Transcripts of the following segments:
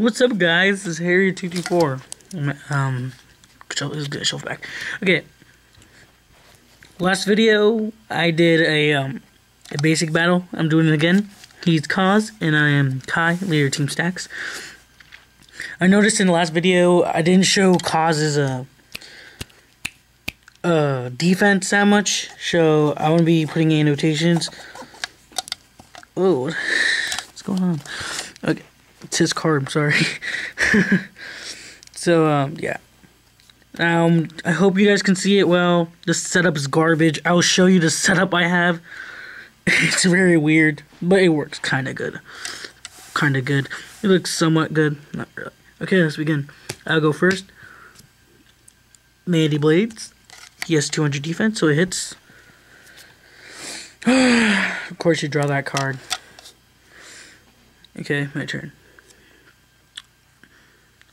What's up, guys? This is Harrier224. Um, this is good. Shelf back. Okay. Last video, I did a um a basic battle. I'm doing it again. He's Kaz, and I am Kai, leader Team Stax. I noticed in the last video, I didn't show Kaz's uh uh defense that much, so I want to be putting annotations. Oh, what's going on? Okay. It's his sorry. so, um, yeah. Um, I hope you guys can see it well. The setup is garbage. I'll show you the setup I have. It's very weird, but it works kind of good. Kind of good. It looks somewhat good. Not really. Okay, let's begin. I'll go first. Mandy Blades. He has 200 defense, so it hits. of course, you draw that card. Okay, my turn.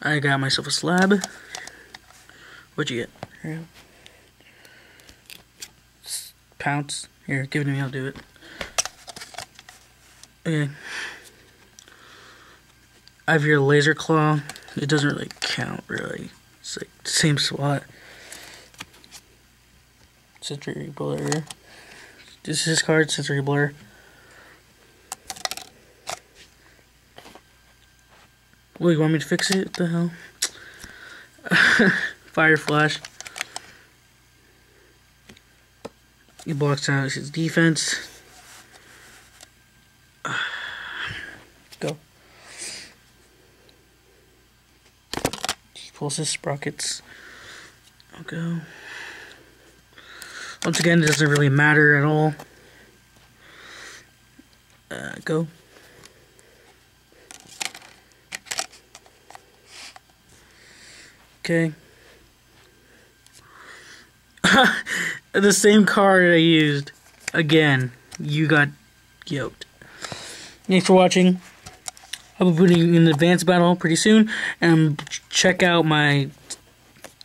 I got myself a slab. What'd you get? Here Pounce. Here, give it to me, I'll do it. Okay. I have your laser claw. It doesn't really count, really. It's like the same spot. Sensory blur. This is his card, sensory blur. Wait, you want me to fix it? What the hell? Fire flash. He blocks out his defense. Go. He pulls his sprockets. I'll go. Once again, it doesn't really matter at all. Uh, go. Okay. the same card I used. Again, you got yoked. Thanks for watching. I'll be putting an advanced battle pretty soon. And check out my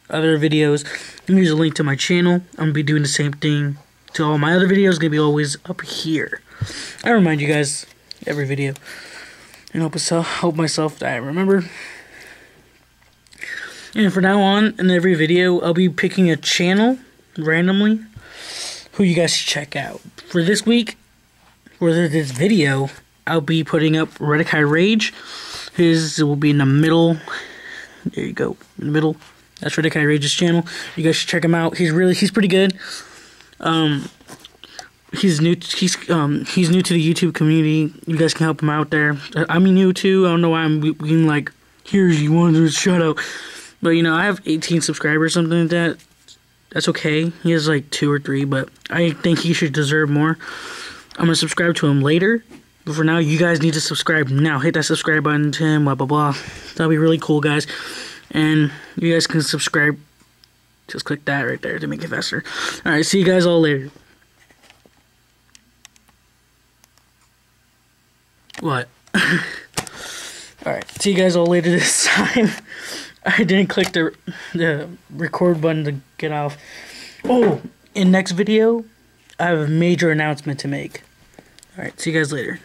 other videos. I'm Here's a link to my channel. I'm going to be doing the same thing to all my other videos. going to be always up here. I remind you guys every video. And hope, myself, uh, hope myself that I remember. And from now on, in every video, I'll be picking a channel randomly who you guys should check out. For this week, for this video, I'll be putting up Redakai Rage. His will be in the middle. There you go, in the middle. That's Redakai Rage's channel. You guys should check him out. He's really, he's pretty good. Um, he's new. He's um, he's new to the YouTube community. You guys can help him out there. I'm new too. I don't know why I'm being like, here's you want to shout out. But you know, I have 18 subscribers, something like that. That's okay. He has like two or three, but I think he should deserve more. I'm gonna subscribe to him later. But for now, you guys need to subscribe now. Hit that subscribe button to him, blah blah blah. That'll be really cool, guys. And you guys can subscribe. Just click that right there to make it faster. Alright, see you guys all later. What? Alright, see you guys all later this time. I didn't click the the record button to get off. Oh, in next video, I have a major announcement to make. Alright, see you guys later.